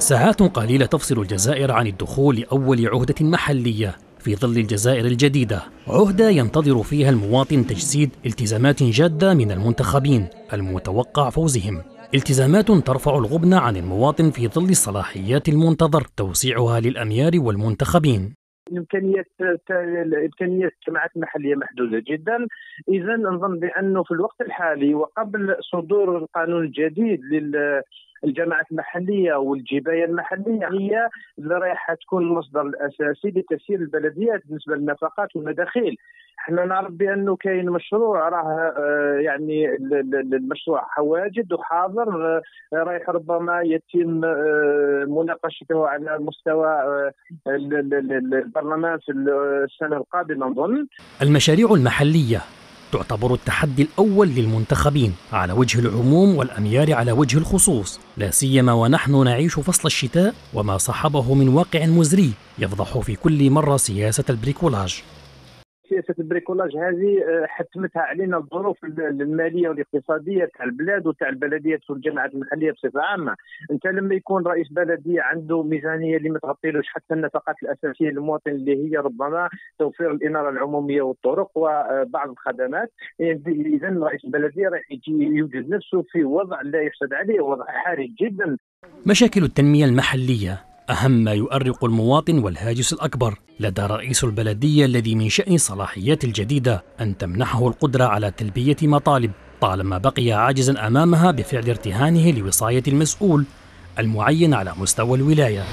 ساعات قليلة تفصل الجزائر عن الدخول لأول عهدة محلية في ظل الجزائر الجديدة. عهدة ينتظر فيها المواطن تجسيد التزامات جادة من المنتخبين المتوقع فوزهم. التزامات ترفع الغبن عن المواطن في ظل الصلاحيات المنتظر توسيعها للأميار والمنتخبين. الامكانيات الامكانيات الجماعات المحليه محدودة جدا. اذا نظن بأنه في الوقت الحالي وقبل صدور القانون الجديد لل الجماعات المحلية والجباية المحلية هي اللي رايحة تكون المصدر الأساسي لتسيير البلديات بالنسبة للنفقات والمداخيل. إحنا نعرف بأنه كاين مشروع راه آه، يعني المشروع حواجد وحاضر آه، رايح ربما يتم آه، مناقشته على مستوى البرلمان في السنة القادمة نظن. المشاريع المحلية تعتبر التحدي الأول للمنتخبين على وجه العموم والأميار على وجه الخصوص لا سيما ونحن نعيش فصل الشتاء وما صحبه من واقع مزري يفضح في كل مرة سياسة ال bricolage. سياسة ال bricolage هذه آه، حتمتها علينا الظروف المالية والاقتصادية تاع البلاد وتاع البلديات والجماعات المحلية بصفة عامة. أنت لما يكون رئيس بلديه عنده ميزانية اللي ما تغطيلوش حتى النفقات الأساسية للمواطن اللي هي ربما توفير الإنارة العمومية والطرق وبعض الخدمات. اذا رئيس البلديه راح يوجد نفسه في وضع لا يحسد عليه وضع حرج جدا. مشاكل التنمية المحلية أهم ما يؤرق المواطن والهاجس الأكبر. لدى رئيس البلدية الذي من شأن الصلاحيات الجديدة أن تمنحه القدرة على تلبية مطالب طالما بقي عاجزا أمامها بفعل ارتهانه لوصاية المسؤول المعين على مستوى الولاية.